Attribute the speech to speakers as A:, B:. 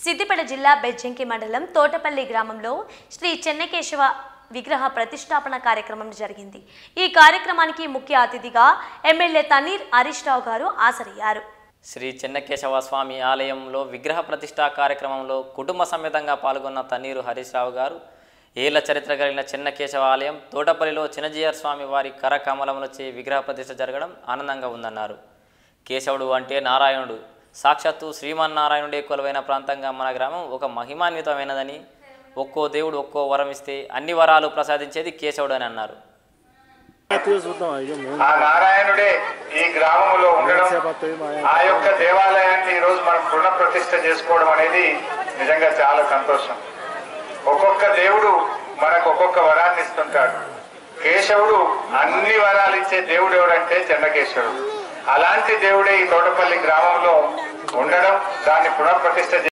A: సిద్దిపేట జిల్లా బెజ్జంకి మండలం తోటపల్లి గ్రామంలో శ్రీ చెన్నకేశవ విగ్రహ ప్రతిష్టాపన కార్యక్రమం జరిగింది. ఈ కార్యక్రమానికి ముఖ్య అతిథిగా ఎమ్మెల్యే తన్నీర్ హరీష్ రావు గారు హాజరయ్యారు.
B: శ్రీ చెన్నకేశవ స్వామి ఆలయంలో విగ్రహ ప్రతిష్టా కార్యక్రమంలో కుటుంబ సమేతంగా పాల్గొన్న తన్నీరు హరీష్ రావు గారు ఏళ్ళ చరిత్ర కలిగిన చెన్నకేశవ ఆలయం తోటపల్లిలో చిన్నజీయర్ స్వామి వారి కరకమలములచే విగ్రహ ప్రతిష్ట జరగడం ఆనందంగా ఉందన్నారు. కేశవుడు అంటే నారాయణుడు. సాక్షాత్తు శ్రీమన్నారాయణుడే కొలువైన ప్రాంతంగా మన గ్రామం ఒక మహిమాన్వితమైనదని ఒక్కో దేవుడు ఒక్కో వరం ఇస్తే అన్ని వరాలు ప్రసాదించేది కేశవుడు అని అన్నారు.
C: ఆ నారాయణుడే ఈ గ్రామంలో ఉండడం ఆ యొక్క దేవాలయాన్ని ఈ రోజు మనం పునఃప్రతిష్ఠ చేసుకోవడం అనేది నిజంగా చాలా సంతోషం. ఒక్కొక్క దేవుడు మనకు ఒక్కొక్క వరాన్ని ఇస్తుంటాడు. కేశవుడు అన్ని వరాలు ఇచ్చే దేవుడు ఎవడంటే చెన్నకేశవుడు. అలాంటి దేవుడే ఈ తోటపల్లి గ్రామంలో ఉండడం దాన్ని పునఃప్రతిష్ఠ